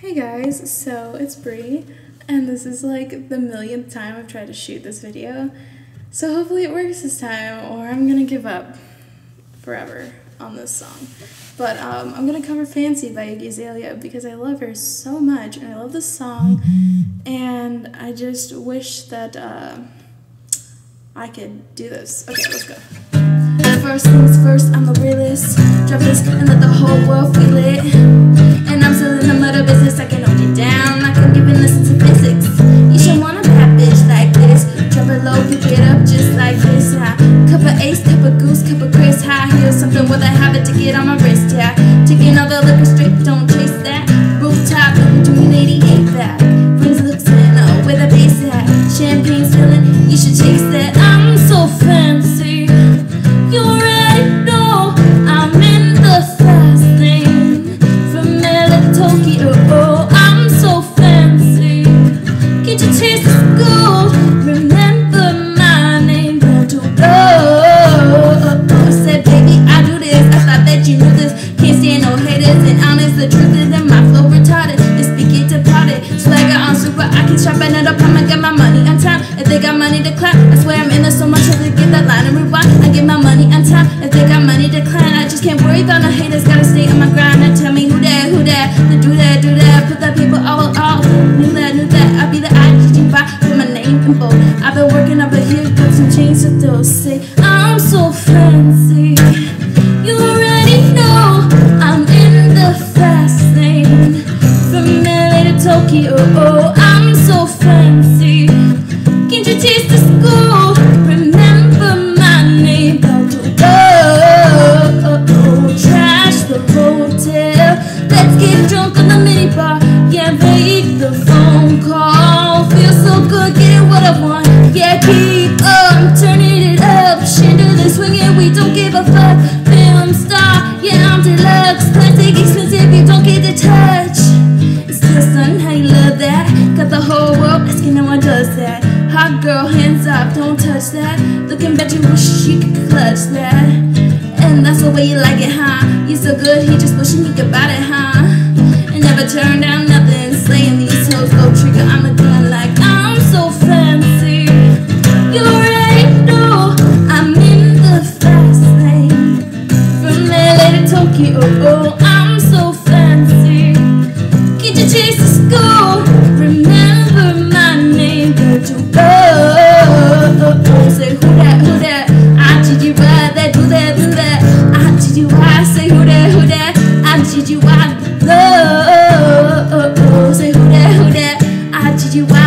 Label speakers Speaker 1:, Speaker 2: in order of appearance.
Speaker 1: Hey guys, so it's Brie, and this is like the millionth time I've tried to shoot this video. So hopefully it works this time, or I'm gonna give up forever on this song. But um, I'm gonna cover Fancy by Iggy Azalea because I love her so much, and I love this song, and I just wish that uh, I could do this. Okay, let's go. First things first, I'm a realist. Drop this and let the whole world feel it. Money to clap, I swear I'm in it so much. I to get that line and rewind. I get my money on time. If they got money to climb, I just can't worry about no haters. Gotta stay on my grind and tell me who that, who that. To do that, do that. Put that people all, all. Knew that, knew that. I'll be the I-G-G-Y with my name in bold. I've been working up a here, got some chains to throw. Say, I'm so fancy. You already know I'm in the fast lane. From LA to Tokyo, School? Remember my name? Trash the hotel. Let's get drunk on the minibar. Yeah, make the phone call. Feel so good, getting what I want. Yeah, keep girl, hands up, don't touch that. Looking back, you wish you could clutch that. And that's the way you like it, huh? You're so good, he just wishing he could bite it, huh? And never turn down nothing. Slaying these hoes, go trigger, I'm a gun like I'm so fancy. You already know I'm in the fast lane. From LA to Tokyo, oh, you right,